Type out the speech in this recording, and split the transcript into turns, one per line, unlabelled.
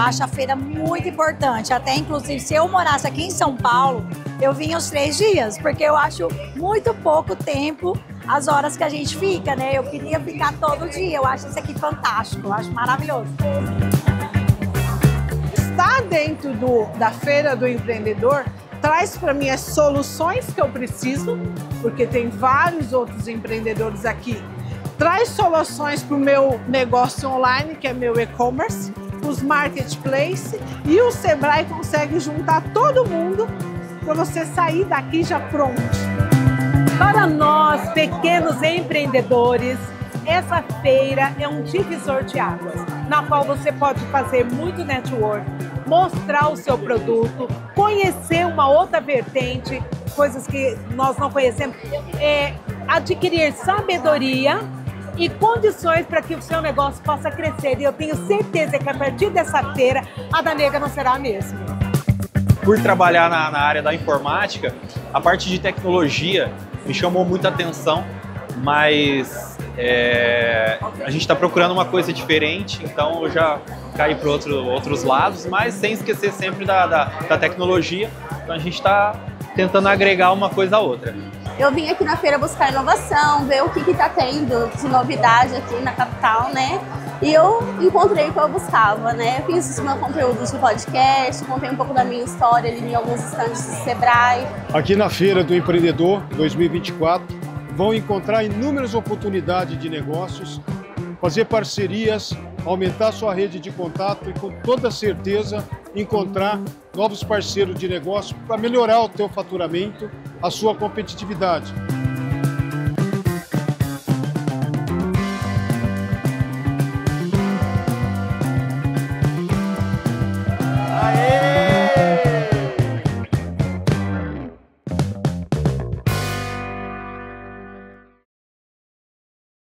acho a feira muito importante. Até, inclusive, se eu morasse aqui em São Paulo, eu vinha os três dias, porque eu acho muito pouco tempo as horas que a gente fica, né? Eu queria ficar todo dia. Eu acho isso aqui fantástico, eu acho maravilhoso.
Estar dentro do, da Feira do Empreendedor traz para mim as soluções que eu preciso, porque tem vários outros empreendedores aqui. Traz soluções para o meu negócio online, que é meu e-commerce, os marketplaces, e o Sebrae consegue juntar todo mundo para você sair daqui já pronto.
Para nós, pequenos empreendedores, essa feira é um divisor de águas, na qual você pode fazer muito network, mostrar o seu produto, conhecer uma outra vertente, coisas que nós não conhecemos, é, adquirir sabedoria e condições para que o seu negócio possa crescer. E eu tenho certeza que a partir dessa feira, a da Nega não será a mesma.
Por trabalhar na, na área da informática, a parte de tecnologia me chamou muita atenção, mas é, a gente está procurando uma coisa diferente, então eu já caí para outro, outros lados, mas sem esquecer sempre da, da, da tecnologia. Então a gente está tentando agregar uma coisa a outra.
Eu vim aqui na feira buscar inovação, ver o que está tendo de novidade aqui na capital, né? E eu encontrei o que eu buscava, né? Fiz os meus conteúdos de podcast, contei um pouco da minha história ali em alguns estandes do Sebrae.
Aqui na Feira do Empreendedor 2024, vão encontrar inúmeras oportunidades de negócios, fazer parcerias, aumentar sua rede de contato e com toda certeza encontrar novos parceiros de negócio para melhorar o teu faturamento, a sua competitividade.